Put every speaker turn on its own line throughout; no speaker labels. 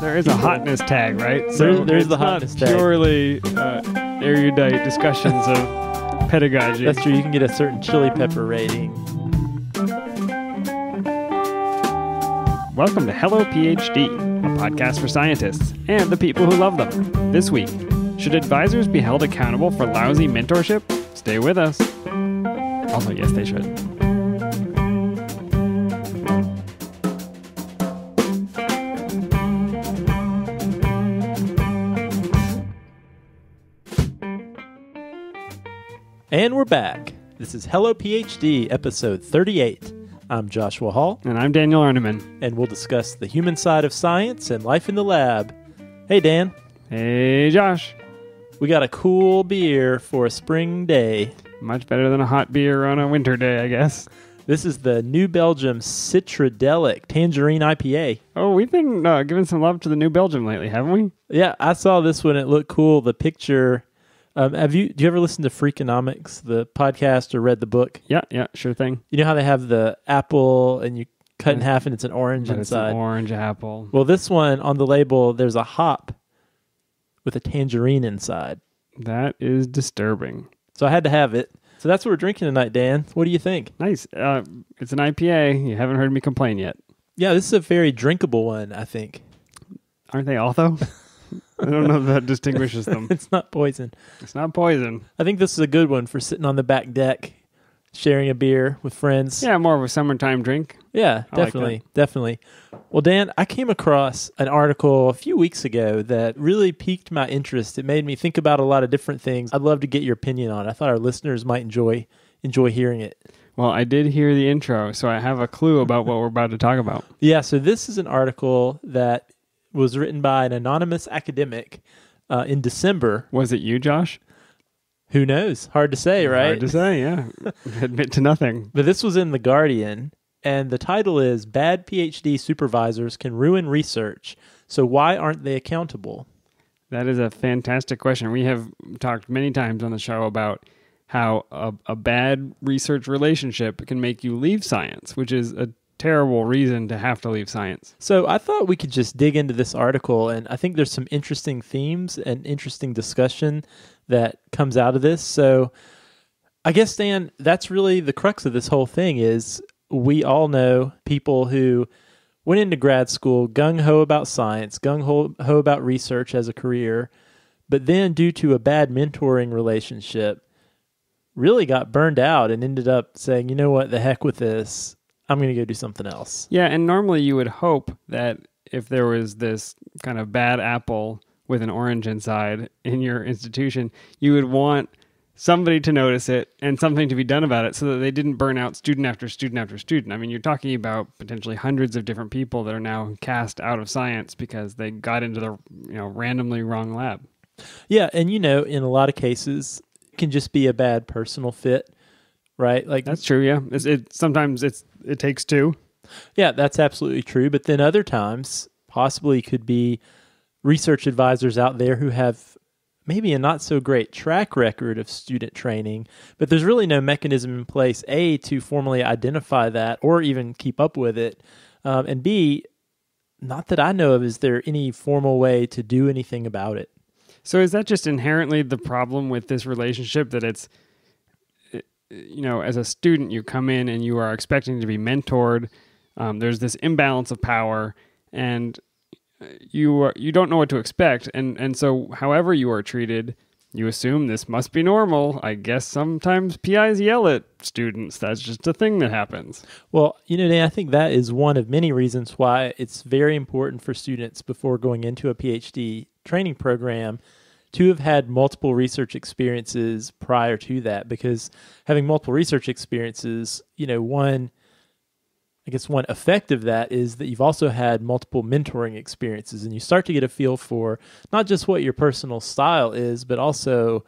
There is a hotness tag, right?
There- there's
it's
the hotness tag.
Purely uh, erudite discussions of pedagogy.
That's true. You can get a certain chili pepper rating.
Welcome to Hello PhD, a podcast for scientists and the people who love them. This week, should advisors be held accountable for lousy mentorship? Stay with us. Also, yes, they should.
And we're back. This is Hello PhD, episode 38. I'm Joshua Hall,
And I'm Daniel Arneman.
and we'll discuss the human side of science and life in the lab. Hey, Dan,
Hey, Josh.
we got a cool beer for a spring day.
Much better than a hot beer on a winter day, I guess.
This is the New Belgium Citradelic Tangerine IPA.
Oh, we've been uh, giving some love to the New Belgium lately, haven't we?
Yeah, I saw this one. It looked cool. The picture. Um, have you? Do you ever listen to Freakonomics, the podcast, or read the book?
Yeah, yeah, sure thing.
You know how they have the apple and you cut in
Mm.
half and it's an orange
But it's an
inside.
orange apple.
Well, this one on the label, there's a hop with a tangerine inside.
That is disturbing.
So I had to have it. So that's what we're drinking tonight, Dan. What do you think?
Nice. Uh, it's an IPA. You haven't heard me complain yet.
Yeah, this is a very drinkable one, I think.
Aren't they all, though? I don't know if that distinguishes them.
It's not poison.
It's not poison.
I think this is a good one for sitting on the back deck, sharing a beer with friends.
Yeah, more of a summertime drink.
Yeah,
I like
definitely, definitely. Well, Dan, I came across an article a few weeks ago that really piqued my interest. It made me think about a lot of different things. I'd love to get your opinion on. it. I thought our listeners might enjoy enjoy hearing it.
Well, I did hear the intro, so I have a clue about what we're about to talk about.
Yeah, so this is an article that was written by an anonymous academic uh, in December.
Was it you, Josh?
Who knows? Hard to say, right?
Hard to say, yeah. Admit to nothing.
But this was in The Guardian, and the title is Bad PhD Supervisors Can Ruin Research. So, why aren't they accountable?
That is a fantastic question. We have talked many times on the show about how a, a bad research relationship can make you leave science, which is a terrible reason to have to leave science.
So, I thought we could just dig into this article, and I think there's some interesting themes and interesting discussion that comes out of this. So, I guess, Dan, that's really the crux of this whole thing is we all know people who went into grad school gung ho about science, gung ho about research as a career, but then due to a bad mentoring relationship, really got burned out and ended up saying, you know what, the heck with this. I'm going to go do something else.
Yeah, and normally you would hope that if there was this kind of bad apple with an orange inside in your institution, you would want somebody to notice it and something to be done about it so that they didn't burn out student after student after student. I mean, you're talking about potentially hundreds of different people that are now cast out of science because they got into the, you know, randomly wrong lab.
Yeah, and you know, in a lot of cases, it can just be a bad personal fit, right? Like
That's true, yeah. It's, it sometimes it's it takes two.
Yeah, that's absolutely true. But then other times, possibly could be research advisors out there who have maybe a not so great track record of student training, but there's really no mechanism in place, A, to formally identify that or even keep up with it. Um, and B, not that I know of, is there any formal way to do anything about it?
So is that just inherently the problem with this relationship that it's you know, as a student you come in and you are expecting to be mentored. Um, there's this imbalance of power and you are, you don't know what to expect and and so however you are treated you assume this must be normal. I guess sometimes PIs yell at students. That's just a thing that happens.
Well, you know, Dan, I think that is one of many reasons why it's very important for students before going into a PhD training program to have had multiple research experiences prior to that because having multiple research experiences, you know, one I guess one effect of that is that you've also had multiple mentoring experiences and you start to get a feel for not just what your personal style is, but also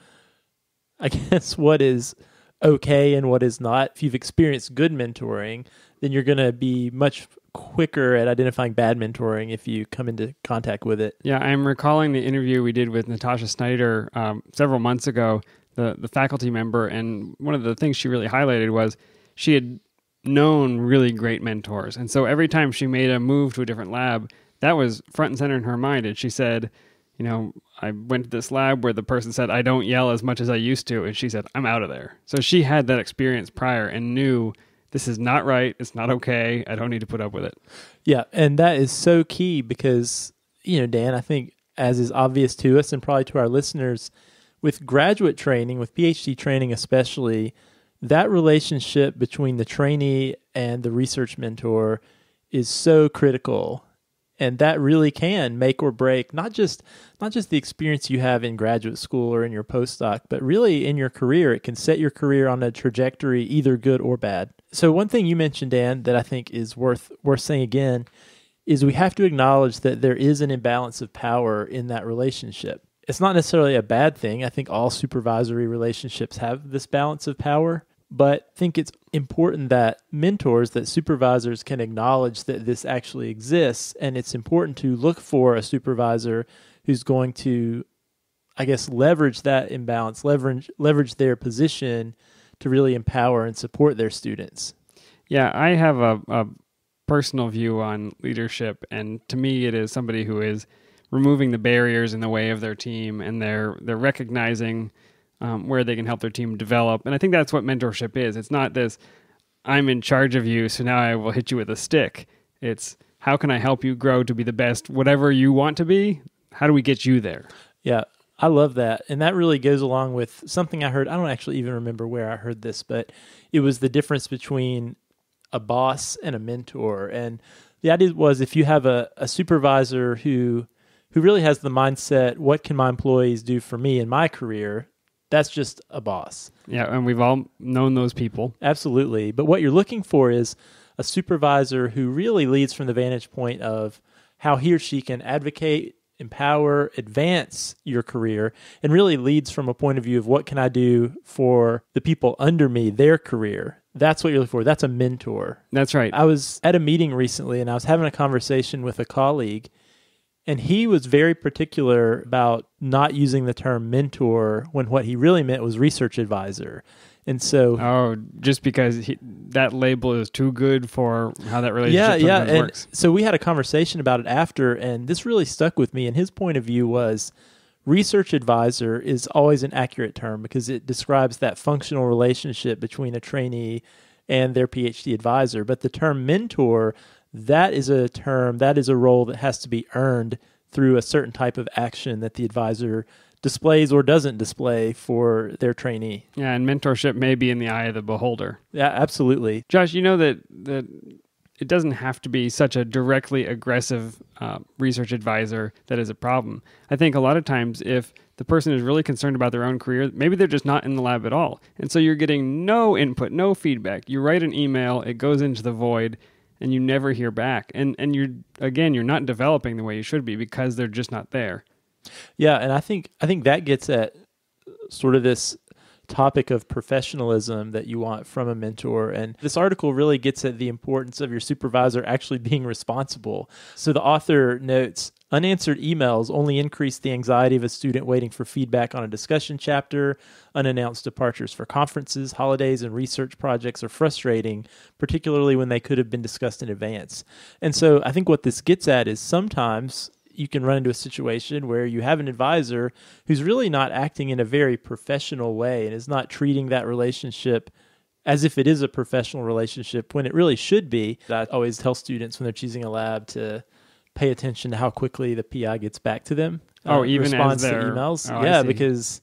I guess what is okay and what is not. If you've experienced good mentoring, then you're going to be much quicker at identifying bad mentoring if you come into contact with it.
Yeah, I'm recalling the interview we did with Natasha Snyder um, several months ago, the the faculty member, and one of the things she really highlighted was she had known really great mentors. And so every time she made a move to a different lab, that was front and center in her mind. And she said, you know, I went to this lab where the person said, I don't yell as much as I used to. And she said, I'm out of there. So she had that experience prior and knew this is not right. It's not okay. I don't need to put up with it.
Yeah. And that is so key because, you know, Dan, I think as is obvious to us and probably to our listeners, with graduate training, with PhD training especially, that relationship between the trainee and the research mentor is so critical and that really can make or break not just not just the experience you have in graduate school or in your postdoc but really in your career. It can set your career on a trajectory either good or bad. So one thing you mentioned dan that i think is worth worth saying again is we have to acknowledge that there is an imbalance of power in that relationship. It's not necessarily a bad thing. I think all supervisory relationships have this balance of power, but think it's important that mentors, that supervisors can acknowledge that this actually exists. And it's important to look for a supervisor who's going to, I guess, leverage that imbalance, leverage, leverage their position to really empower and support their students.
Yeah, I have a, a personal view on leadership. And to me, it is somebody who is removing the barriers in the way of their team and they're they're recognizing um, where they can help their team develop. And i think that's what mentorship is. It's not this i'm in charge of you so now i will hit you with a stick. It's how can i help you grow to be the best whatever you want to be? How do we get you there?
Yeah i love that. And that really goes along with something i heard i don't actually even remember where i heard this but it was the difference between a boss and a mentor. And the idea was if you have a, a supervisor who who really has the mindset, what can my employees do for me in my career? That's just a boss.
Yeah, and we've all known those people.
Absolutely. But what you're looking for is a supervisor who really leads from the vantage point of how he or she can advocate, empower, advance your career, and really leads from a point of view of what can I do for the people under me, their career. That's what you're looking for. That's a mentor.
That's right.
I was at a meeting recently and I was having a conversation with a colleague and he was very particular about not using the term mentor when what he really meant was research advisor. And so,
oh, just because he, that label is too good for how that relationship
yeah, yeah.
works.
And so we had a conversation about it after, and this really stuck with me. And his point of view was research advisor is always an accurate term because it describes that functional relationship between a trainee and their PhD advisor. But the term mentor that is a term, that is a role that has to be earned through a certain type of action that the advisor displays or doesn't display for their trainee.
Yeah, and mentorship may be in the eye of the beholder.
Yeah, absolutely.
Josh, you know that that it doesn't have to be such a directly aggressive uh, research advisor that is a problem. I think a lot of times if the person is really concerned about their own career, maybe they're just not in the lab at all. And so you're getting no input, no feedback. You write an email, it goes into the void, and you never hear back. And and you're again, you're not developing the way you should be because they're just not there.
Yeah, and I think I think that gets at sort of this topic of professionalism that you want from a mentor. And this article really gets at the importance of your supervisor actually being responsible. So the author notes unanswered emails only increase the anxiety of a student waiting for feedback on a discussion chapter. Unannounced departures for conferences, holidays, and research projects are frustrating, particularly when they could have been discussed in advance. And so I think what this gets at is sometimes you can run into a situation where you have an advisor who's really not acting in a very professional way and is not treating that relationship as if it is a professional relationship when it really should be. I always tell students when they're choosing a lab to pay attention to how quickly the PI gets back to them.
Oh, uh, even
responds
to
emails.
Oh,
yeah, because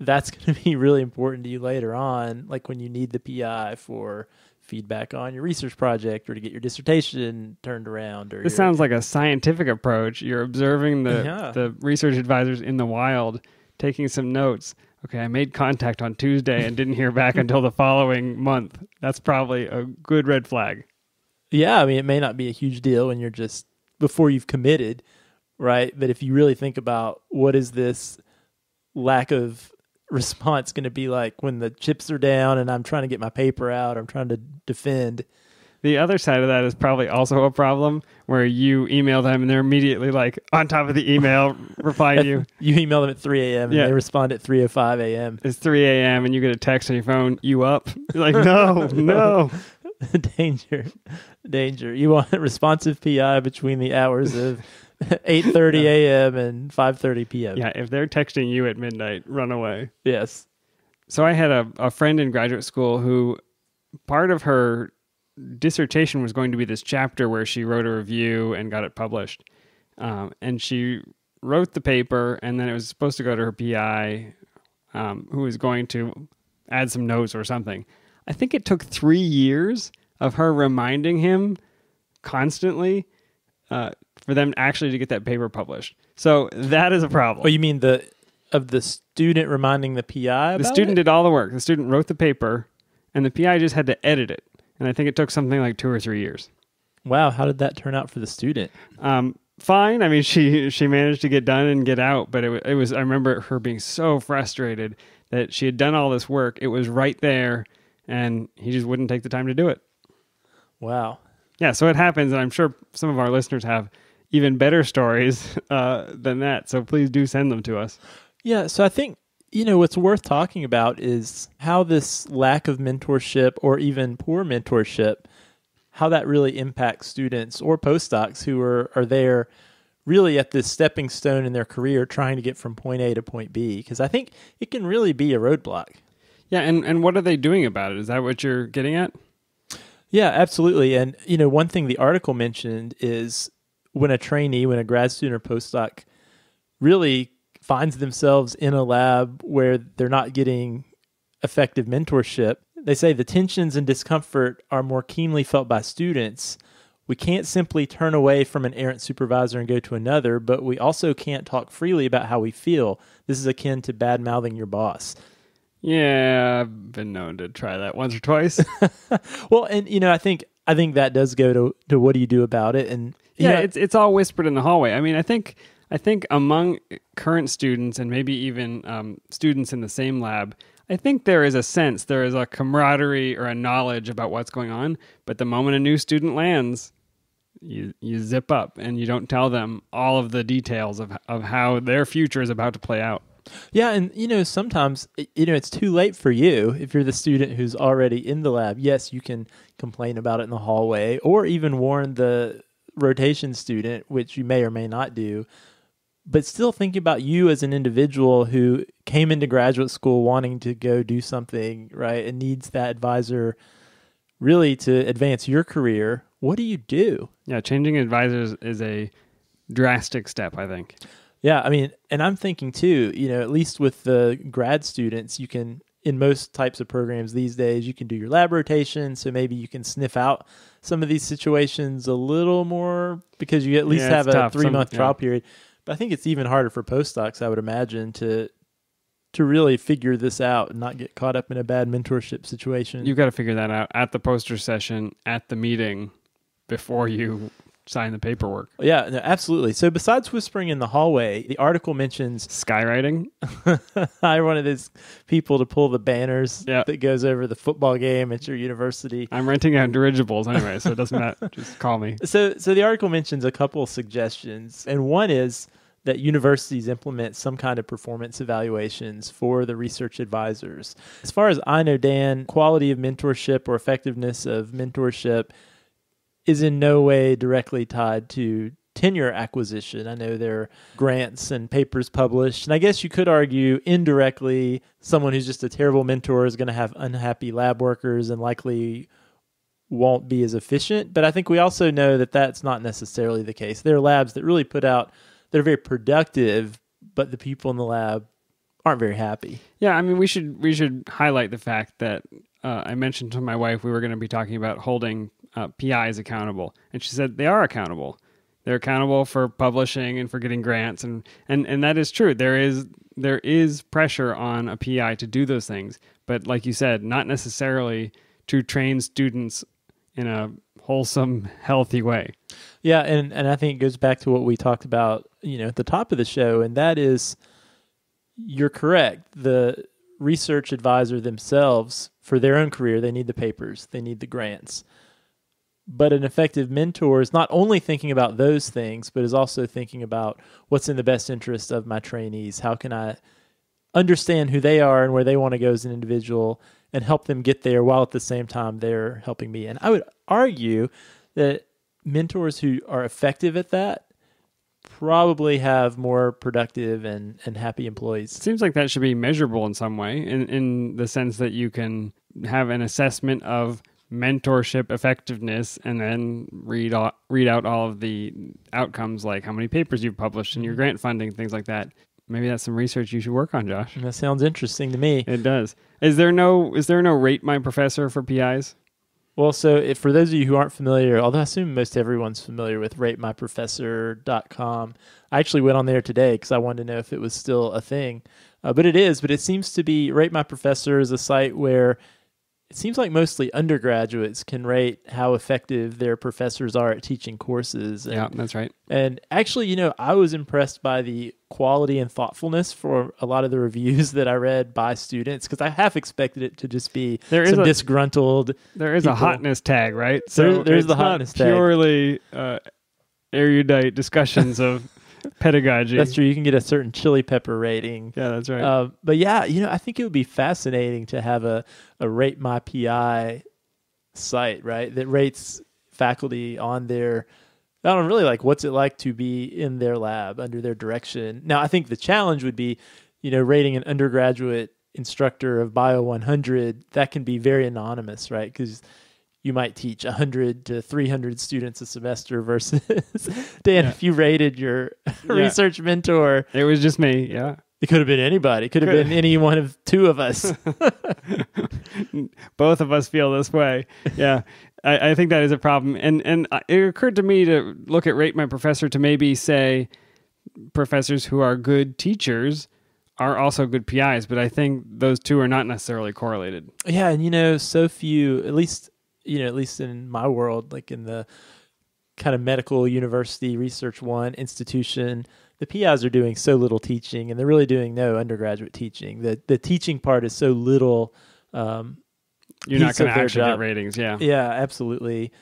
that's going to be really important to you later on, like when you need the PI for feedback on your research project or to get your dissertation turned around or
this sounds like a scientific approach you're observing the yeah. the research advisors in the wild taking some notes okay i made contact on tuesday and didn't hear back until the following month that's probably a good red flag
yeah i mean it may not be a huge deal when you're just before you've committed right but if you really think about what is this lack of response going to be like when the chips are down and I'm trying to get my paper out, I'm trying to defend.
The other side of that is probably also a problem where you email them and they're immediately like on top of the email replying to you.
You email them at 3 a.m. and yeah. they respond at 3.05 a.m.
It's 3 a.m. and you get a text on your phone, you up? You're like, no, no.
danger, danger. You want responsive PI between the hours of 8:30 a.m. and 5:30 p.m.
Yeah, if they're texting you at midnight, run away.
Yes.
So I had a, a friend in graduate school who part of her dissertation was going to be this chapter where she wrote a review and got it published. Um, and she wrote the paper, and then it was supposed to go to her PI, um, who was going to add some notes or something. I think it took three years of her reminding him constantly uh, for them actually to get that paper published. So that is a problem.
Oh, you mean the of the student reminding the PI?
the student
it?
did all the work. The student wrote the paper, and the PI just had to edit it. And I think it took something like two or three years.
Wow, how did that turn out for the student?
Um, fine. I mean, she she managed to get done and get out, but it, it was. I remember her being so frustrated that she had done all this work. It was right there, and he just wouldn't take the time to do it.
Wow.
Yeah, so it happens, and I'm sure some of our listeners have even better stories uh, than that. So please do send them to us.
Yeah, so I think you know what's worth talking about is how this lack of mentorship or even poor mentorship how that really impacts students or postdocs who are are there really at this stepping stone in their career trying to get from point A to point B because I think it can really be a roadblock.
Yeah, and and what are they doing about it? Is that what you're getting at?
Yeah, absolutely. And you know, one thing the article mentioned is when a trainee, when a grad student or postdoc really finds themselves in a lab where they're not getting effective mentorship, they say the tensions and discomfort are more keenly felt by students. We can't simply turn away from an errant supervisor and go to another, but we also can't talk freely about how we feel. This is akin to bad mouthing your boss.
Yeah, I've been known to try that once or twice.
Well, and you know, I think I think that does go to to what do you do about it? And
yeah,
know,
it's it's all whispered in the hallway. I mean, I think I think among current students and maybe even um, students in the same lab, I think there is a sense, there is a camaraderie or a knowledge about what's going on. But the moment a new student lands, you you zip up and you don't tell them all of the details of of how their future is about to play out.
Yeah, and you know, sometimes you know it's too late for you if you're the student who's already in the lab. Yes, you can complain about it in the hallway or even warn the rotation student, which you may or may not do. But still thinking about you as an individual who came into graduate school wanting to go do something, right, and needs that advisor really to advance your career. What do you do?
Yeah, changing advisors is a drastic step. I think.
Yeah, I mean, and I'm thinking too, you know, at least with the grad students, you can in most types of programs these days, you can do your lab rotation, so maybe you can sniff out some of these situations a little more because you at least
Yeah,
have a
tough.
3 month trial
yeah.
period. But I think it's even harder for postdocs, I would imagine, to to really figure this out and not get caught up in a bad mentorship situation.
You've got to figure that out at the poster session, at the meeting, before you sign the paperwork.
yeah, no, absolutely. So besides whispering in the hallway, the article mentions
Skywriting.
hire one of those people to pull the banners
Yeah.
that goes over the football game at your university.
I'm renting out dirigibles anyway, so it doesn't matter. Just call me.
So, so the article mentions a couple of suggestions, and one is that universities implement some kind of performance evaluations for the research advisors. As far as I know, Dan, quality of mentorship or effectiveness of mentorship is in no way directly tied to tenure acquisition. I know there are grants and papers published, and I guess you could argue indirectly someone who's just a terrible mentor is going to have unhappy lab workers and likely won't be as efficient. But I think we also know that that's not necessarily the case. There are labs that really put out, they're very productive, but the people in the lab aren't very happy.
Yeah, I mean, we should we should highlight the fact that uh, I mentioned to my wife we were going to be talking about holding uh, PIs accountable, and she said they are accountable. They're accountable for publishing and for getting grants, and and and that is true. There is there is pressure on a PI to do those things, but like you said, not necessarily to train students in a wholesome, healthy way.
Yeah, and and I think it goes back to what we talked about, you know, at the top of the show, and that is you're correct. The research advisor themselves, for their own career, they need the papers, they need the grants. But an effective mentor is not only thinking about those things, but is also thinking about what's in the best interest of my trainees. How can I understand who they are and where they want to go as an individual, and help them get there while at the same time they're helping me. And I would argue that mentors who are effective at that probably have more productive and, and happy employees.
It seems like that should be measurable in some way, in, in the sense that you can have an assessment of mentorship effectiveness and then read all, read out all of the outcomes like how many papers you've published and your
Mhm.
grant funding things like that maybe that's some research you should work on josh
That sounds interesting to me.
it does is there no is there no rate my professor for pis
Well, so if, for those of you who aren't familiar, although I assume most everyone's familiar with ratemyprofessor.com, I actually went on there today because I wanted to know if it was still a thing. Uh, but it is, but it seems to be Rate My Professor is a site where it seems like mostly undergraduates can rate how effective their professors are at teaching courses. And,
yeah that's right
and actually, you know, I was impressed by the quality and thoughtfulness for a lot of the reviews that I read by students because I half expected it to just be
There is
some
a-
disgruntled
there is a hotness tag right
There- there's the hotness tag.
purely uh, erudite discussions of pedagogy
That's true. You can get a certain chili pepper rating.
yeah that's right
Uh, but yeah, you know, I think it would be fascinating to have a, a rate my PI site, right? That rates faculty on their, I don't really like what's it like to be in their lab under their direction. Now, I think the challenge would be, you know, rating an undergraduate instructor of Bio 100, that can be very anonymous, right? Because you might teach 100 to 300 students a semester versus Dan,
Yeah.
if you rated your research mentor,
it was just me yeah
it could have been anybody. It could have been any one of two of us.
both of us feel this way. Yeah. I, I think that is a problem. And and it occurred to me to look at rate my professor to maybe say professors who are good teachers are also good PIs, but I think those two are not necessarily correlated.
yeah, and you know, so few, at least you know, at least in my world, like in the kind of medical university research one institution, the PIs are doing so little teaching, and they're really doing no undergraduate teaching. The the teaching part is so little. Um,
You're not going to actually get ratings. Yeah.
Yeah, absolutely.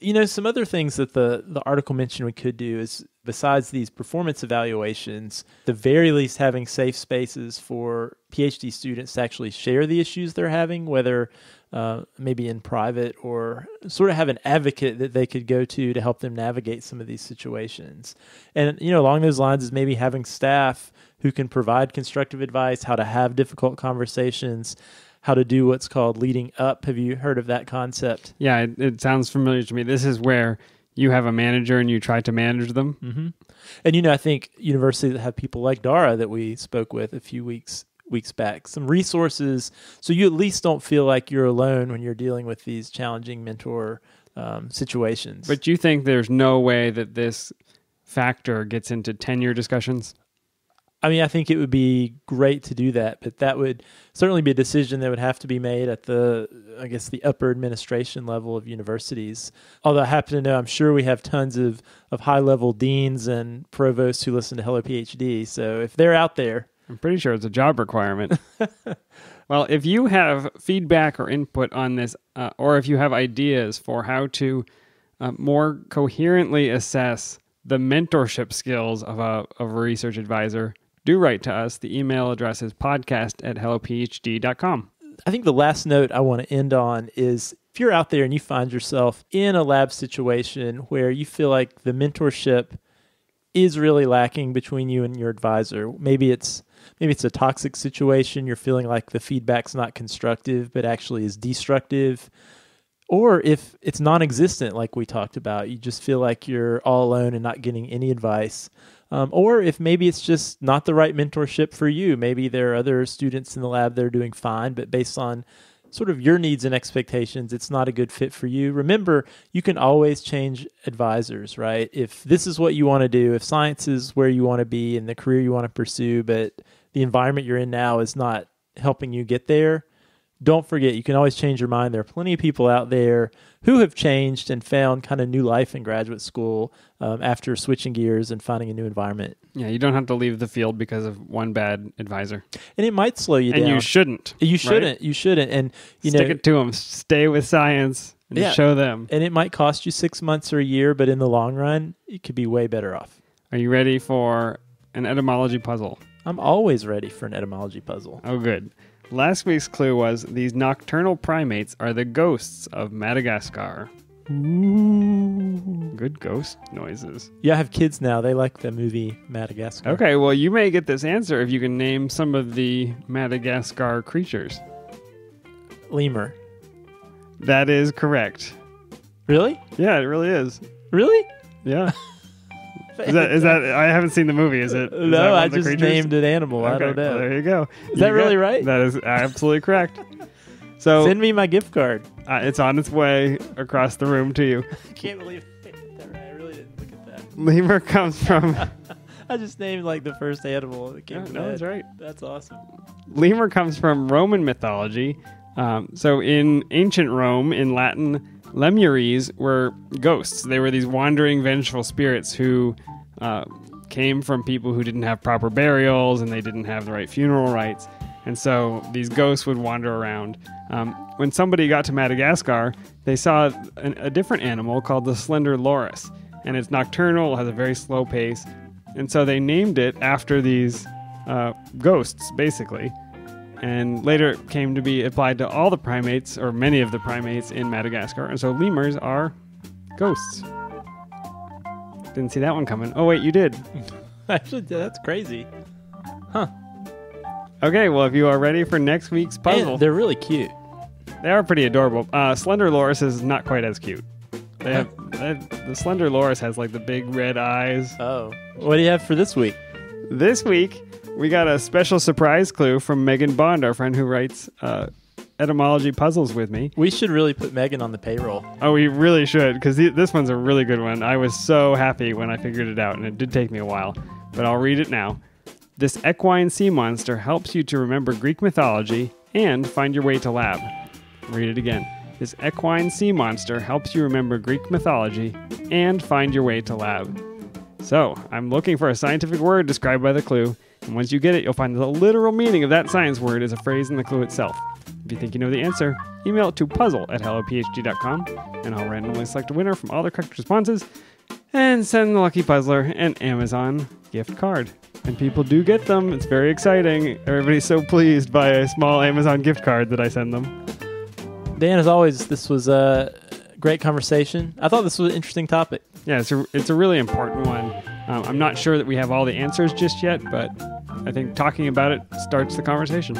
You know, some other things that the the article mentioned we could do is besides these performance evaluations, the very least having safe spaces for PhD students to actually share the issues they're having, whether uh, maybe in private or sort of have an advocate that they could go to to help them navigate some of these situations. And you know, along those lines is maybe having staff who can provide constructive advice, how to have difficult conversations, how to do what's called leading up. Have you heard of that concept?
Yeah, it, it sounds familiar to me. This is where you have a manager and you try to manage them.
Mm-hmm. And you know, I think universities that have people like Dara that we spoke with a few weeks weeks back, some resources, so you at least don't feel like you're alone when you're dealing with these challenging mentor um, situations.
But you think there's no way that this factor gets into tenure discussions?
I mean, I think it would be great to do that, but that would certainly be a decision that would have to be made at the, I guess, the upper administration level of universities. Although I happen to know, I'm sure we have tons of, of high level deans and provosts who listen to Hello PhD. So if they're out there,
I'm pretty sure it's a job requirement. well, if you have feedback or input on this, uh, or if you have ideas for how to uh, more coherently assess the mentorship skills of a, of a research advisor, do write to us. The email address is podcast at hellophd.com.
I think the last note I want to end on is if you're out there and you find yourself in a lab situation where you feel like the mentorship is really lacking between you and your advisor, maybe it's maybe it's a toxic situation, you're feeling like the feedback's not constructive but actually is destructive. Or if it's non existent, like we talked about, you just feel like you're all alone and not getting any advice. Um, or if maybe it's just not the right mentorship for you. Maybe there are other students in the lab that are doing fine, but based on sort of your needs and expectations, it's not a good fit for you. Remember, you can always change advisors, right? If this is what you want to do, if science is where you want to be and the career you want to pursue, but the environment you're in now is not helping you get there, don't forget you can always change your mind. There are plenty of people out there who have changed and found kind of new life in graduate school um, after switching gears and finding a new environment.
Yeah, you don't have to leave the field because of one bad advisor.
And it might slow you
and
down.
And you shouldn't.
You shouldn't. You shouldn't. And you
Stick
know,
it to them. Stay with science and
Yeah.
show them.
and it might cost you six months or a year, but in the long run, you could be way better off.
Are you ready for an etymology puzzle?
I'm always ready for an etymology puzzle.
Oh, good. Last week's clue was these nocturnal primates are the ghosts of Madagascar.
Ooh.
Good ghost noises.
Yeah, I have kids now. They like the movie Madagascar.
Okay, well, you may get this answer if you can name some of the Madagascar creatures.
Lemur.
That is correct.
Really?
Yeah, it really is.
Really?
Yeah. Is that, is that I haven't seen the movie, is it? Is
no, I just
creatures?
named an animal. I don't know.
well, there you go.
Is that
You
really
got-
right?
That is absolutely correct. So
Send me my gift card.
uh, it's on its way across the room to you.
I can't believe I that right. I really didn't look at that.
Lemur comes from
I just named like the first animal that came
Yeah, no, that's right.
That's awesome.
Lemur comes from Roman mythology. Um, so in ancient Rome, in Latin, lemures were ghosts. They were these wandering, vengeful spirits who uh, came from people who didn't have proper burials and they didn't have the right funeral rites. And so these ghosts would wander around. Um, when somebody got to Madagascar, they saw an, a different animal called the slender loris. And it's nocturnal, has a very slow pace. And so they named it after these uh, ghosts, basically. And later it came to be applied to all the primates, or many of the primates in Madagascar. And so lemurs are ghosts. Didn't see that one coming. Oh, wait, you did.
Actually, that's crazy. Huh.
Okay, well, if you are ready for next week's puzzle,
And they're really cute.
they are pretty adorable. Uh, Slender Loris is not quite as cute. They have, they have- the Slender Loris has like the big red eyes.
Oh, what do you have for this week?
This week, we got a special surprise clue from Megan Bond, our friend who writes uh, etymology puzzles with me.
We should really put Megan on the payroll.
Oh, we really should, because this one's a really good one. I was so happy when I figured it out, and it did take me a while, but I'll read it now. This equine sea monster helps you to remember Greek mythology and find your way to lab. Read it again. This equine sea monster helps you remember Greek mythology and find your way to lab. So, I'm looking for a scientific word described by the clue, and once you get it, you'll find the literal meaning of that science word is a phrase in the clue itself. If you think you know the answer, email it to puzzle at hellophd.com, and I'll randomly select a winner from all the correct responses and send the lucky puzzler an Amazon gift card. And people do get them. It's very exciting. Everybody's so pleased by a small Amazon gift card that I send them.
Dan, as always, this was a great conversation. I thought this was an interesting topic.
Yeah, it's a, it's a really important one. Um, I'm not sure that we have all the answers just yet, but I think talking about it starts the conversation.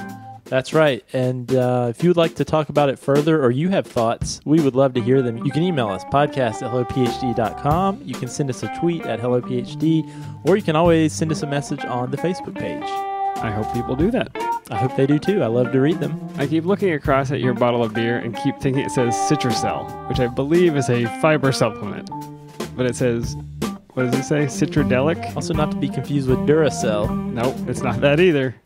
That's right. And uh, if you would like to talk about it further or you have thoughts, we would love to hear them. You can email us, podcast at hellophd.com. You can send us a tweet at hellophd, or you can always send us a message on the Facebook page.
I hope people do that.
I hope they do too. I love to read them.
I keep looking across at your bottle of beer and keep thinking it says Citrucel, which I believe is a fiber supplement. But it says, what does it say? Citradelic?
Also, not to be confused with Duracell.
Nope, it's not that either.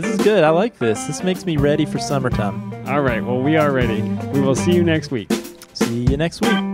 This is good. I like this. This makes me ready for summertime.
All right, well, we are ready. We will see you next week.
See you next week.